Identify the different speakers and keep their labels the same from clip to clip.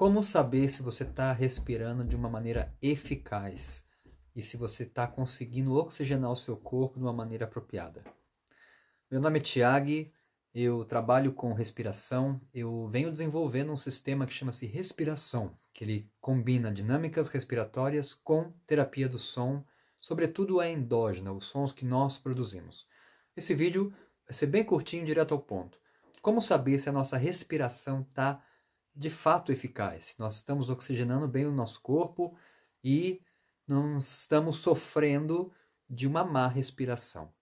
Speaker 1: Como saber se você está respirando de uma maneira eficaz e se você está conseguindo oxigenar o seu corpo de uma maneira apropriada? Meu nome é Tiago, eu trabalho com respiração, eu venho desenvolvendo um sistema que chama-se respiração, que ele combina dinâmicas respiratórias com terapia do som, sobretudo a endógena, os sons que nós produzimos. Esse vídeo vai ser bem curtinho, direto ao ponto. Como saber se a nossa respiração está de fato eficaz. Nós estamos oxigenando bem o nosso corpo e não estamos sofrendo de uma má respiração.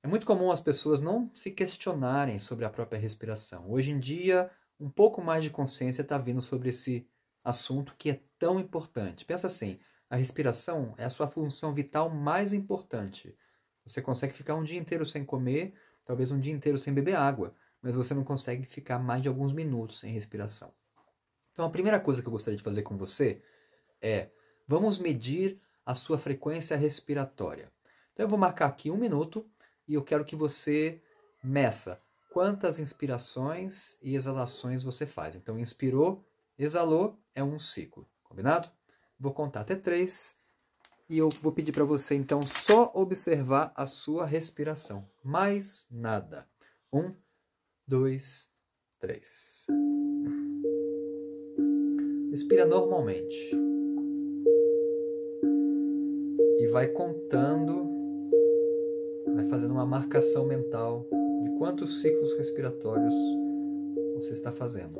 Speaker 1: É muito comum as pessoas não se questionarem sobre a própria respiração. Hoje em dia, um pouco mais de consciência está vindo sobre esse assunto que é tão importante. Pensa assim: a respiração é a sua função vital mais importante. Você consegue ficar um dia inteiro sem comer, talvez um dia inteiro sem beber água, mas você não consegue ficar mais de alguns minutos sem respiração. Então, a primeira coisa que eu gostaria de fazer com você é: vamos medir a sua frequência respiratória. Então, eu vou marcar aqui um minuto e eu quero que você meça quantas inspirações e exalações você faz. Então, inspirou, exalou, é um ciclo. Combinado? Vou contar até três e eu vou pedir para você então só observar a sua respiração. Mais nada. Um, dois, três. Respira normalmente. E vai contando, vai fazendo uma marcação mental de quantos ciclos respiratórios você está fazendo.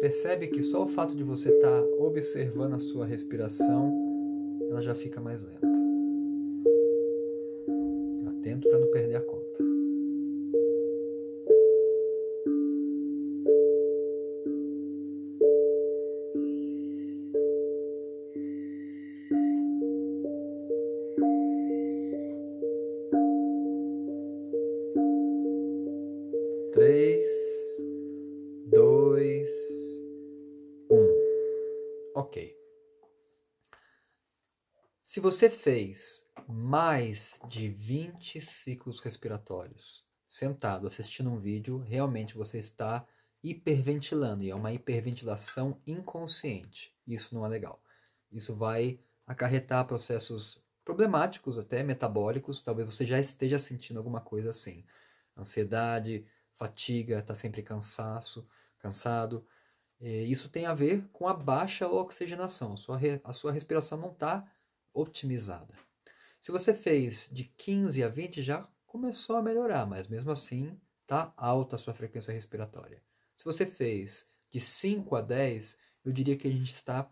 Speaker 1: Percebe que só o fato de você estar observando a sua respiração, ela já fica mais lenta. Atento para não perder a conta. Três, dois, um. Ok. Se você fez mais de 20 ciclos respiratórios sentado assistindo um vídeo, realmente você está hiperventilando e é uma hiperventilação inconsciente. Isso não é legal. Isso vai acarretar processos problemáticos, até metabólicos. Talvez você já esteja sentindo alguma coisa assim. Ansiedade, fatiga, está sempre cansaço, cansado. isso tem a ver com a baixa oxigenação. A sua, a sua respiração não está otimizada. Se você fez de 15 a 20, já começou a melhorar, mas mesmo assim está alta a sua frequência respiratória. Se você fez de 5 a 10, eu diria que a gente está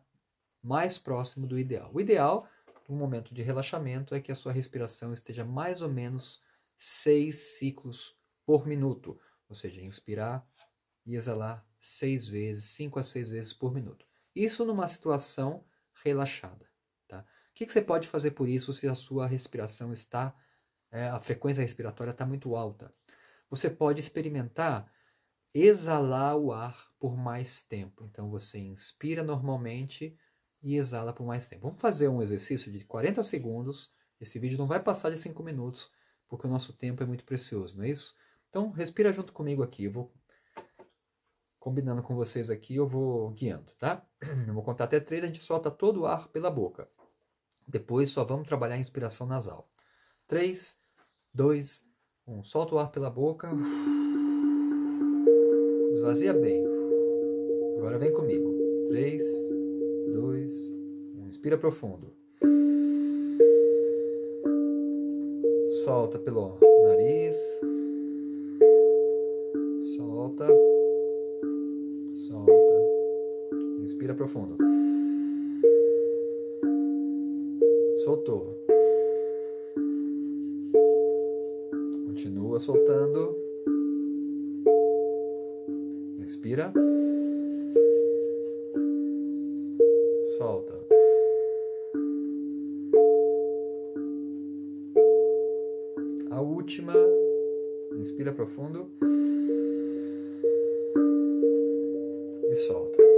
Speaker 1: mais próximo do ideal. O ideal, no momento de relaxamento, é que a sua respiração esteja mais ou menos 6 ciclos por minuto. Ou seja, inspirar e exalar seis vezes, cinco a seis vezes por minuto. Isso numa situação relaxada. O que, que você pode fazer por isso se a sua respiração está, é, a frequência respiratória está muito alta? Você pode experimentar exalar o ar por mais tempo. Então você inspira normalmente e exala por mais tempo. Vamos fazer um exercício de 40 segundos. Esse vídeo não vai passar de 5 minutos, porque o nosso tempo é muito precioso, não é isso? Então, respira junto comigo aqui. Eu vou combinando com vocês aqui, eu vou guiando, tá? Eu vou contar até três, a gente solta todo o ar pela boca. Depois só vamos trabalhar a inspiração nasal. Três, dois, um. Solta o ar pela boca. Esvazia bem. Agora vem comigo. Três, dois, um. Inspira profundo. Solta pelo nariz. Solta. Solta. Inspira profundo. Soltou. Continua soltando. Inspira. Solta. A última. Inspira profundo. e solta.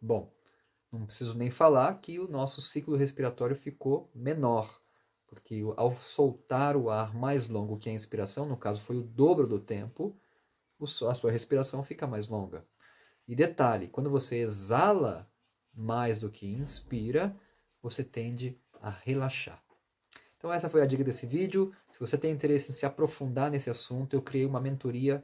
Speaker 1: Bom, num preciso nem falar que o nosso ciclo respiratório ficou menor, porque ao soltar o ar mais longo que a inspiração, no caso foi o dobro do tempo, a sua respiração fica mais longa. E detalhe, quando você exala mais do que inspira, você tende a relaxar. Então essa foi a dica desse vídeo. Se você tem interesse em se aprofundar nesse assunto, eu criei uma mentoria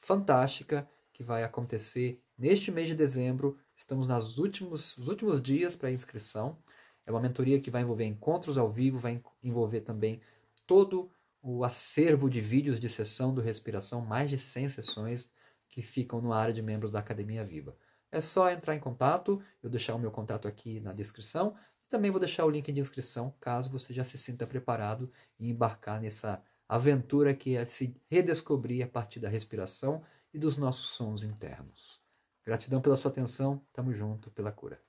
Speaker 1: fantástica que vai acontecer neste mês de dezembro. Estamos nos últimos, últimos dias para inscrição. É uma mentoria que vai envolver encontros ao vivo, vai envolver também todo o acervo de vídeos de sessão do Respiração, mais de 100 sessões que ficam no área de membros da Academia Viva. É só entrar em contato, eu deixar o meu contato aqui na descrição. Também vou deixar o link de inscrição, caso você já se sinta preparado em embarcar nessa aventura que é se redescobrir a partir da respiração e dos nossos sons internos. Gratidão pela sua atenção, tamo junto pela cura.